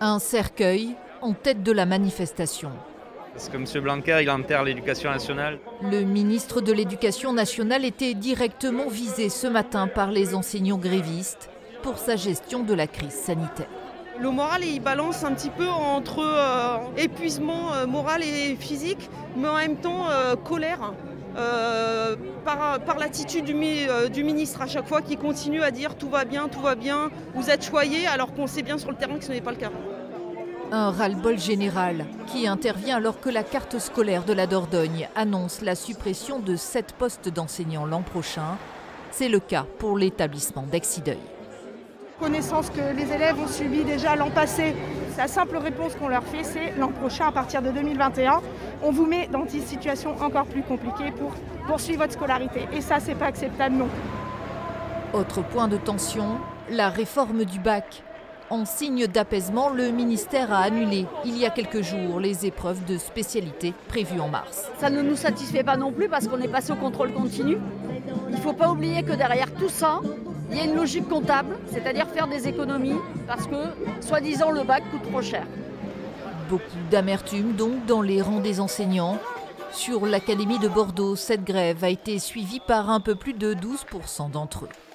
Un cercueil en tête de la manifestation. Parce que M. Blanquer, il enterre l'éducation nationale. Le ministre de l'Éducation nationale était directement visé ce matin par les enseignants grévistes pour sa gestion de la crise sanitaire. Le moral, il balance un petit peu entre euh, épuisement euh, moral et physique, mais en même temps euh, colère. Euh, par, par l'attitude du, euh, du ministre à chaque fois qui continue à dire tout va bien, tout va bien, vous êtes choyés alors qu'on sait bien sur le terrain que ce n'est pas le cas. Un ras-le-bol général qui intervient alors que la carte scolaire de la Dordogne annonce la suppression de 7 postes d'enseignants l'an prochain. C'est le cas pour l'établissement d'Exideuil. connaissance que les élèves ont subi déjà l'an passé. La simple réponse qu'on leur fait, c'est l'an prochain, à partir de 2021, on vous met dans une situation encore plus compliquée pour poursuivre votre scolarité. Et ça, c'est pas acceptable non plus. Autre point de tension, la réforme du bac. En signe d'apaisement, le ministère a annulé il y a quelques jours les épreuves de spécialité prévues en mars. Ça ne nous satisfait pas non plus parce qu'on est passé au contrôle continu. Il ne faut pas oublier que derrière tout ça, il y a une logique comptable, c'est-à-dire faire des économies parce que, soi-disant, le bac coûte trop cher. Beaucoup d'amertume donc dans les rangs des enseignants. Sur l'Académie de Bordeaux, cette grève a été suivie par un peu plus de 12% d'entre eux.